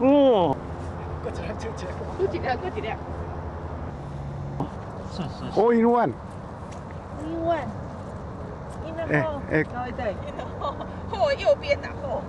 哦，过几辆，过几辆，过几辆，过一辆。算算,算。好万。运万。哎、高一。后，右边的后。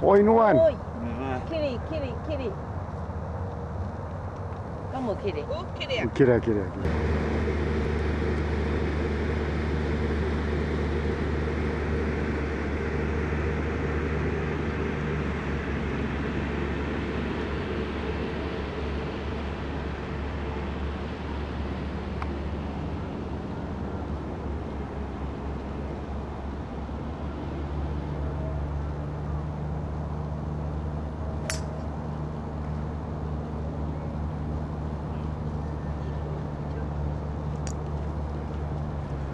Four one. Oi. Kiri, kiri, kiri. Kamu kiri. Oh, kiri. Kiri, kiri, kiri.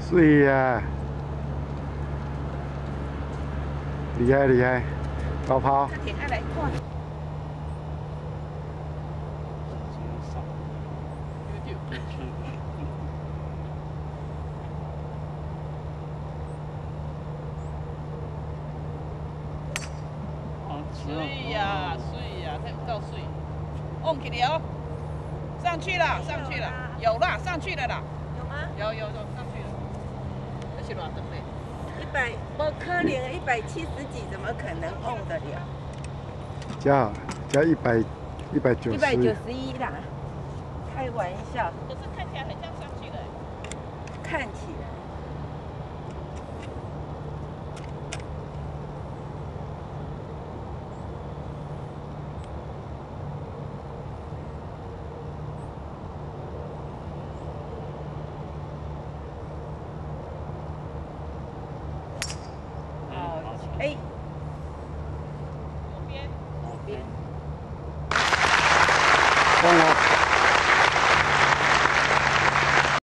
水呀，厉害厉害，高抛呀水呀，它有够水。往起了哦，上去了上去了，有啦上去了啦，有吗？有有有百，不可能，一百七十几，怎么可能 on 得了？加加一百一百九十一百九十，十一啦，开玩笑，可是看起来很像上去了。看起来。pongo